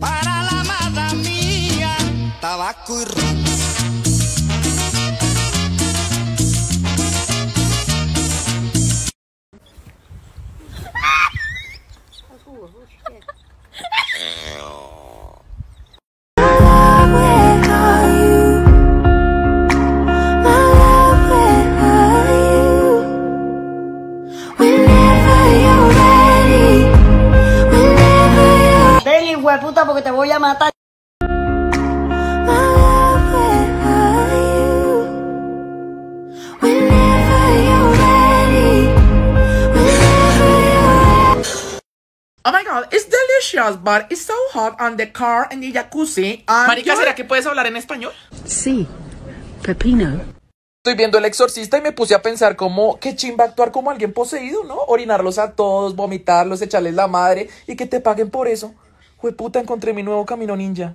Para la amada mía, tabaco y ron. De puta, porque te voy a matar. Oh my god, it's delicious, but it's so hot on the car and the jacuzzi. and Marica, you're- ¿será que puedes hablar en español? Sí, Pepino. Estoy viendo El Exorcista y me puse a pensar como qué chimba actuar como alguien poseído, ¿no? Orinarlos a todos, vomitarlos, echarles la madre y que te paguen por eso. Puta, encontré mi nuevo camino ninja.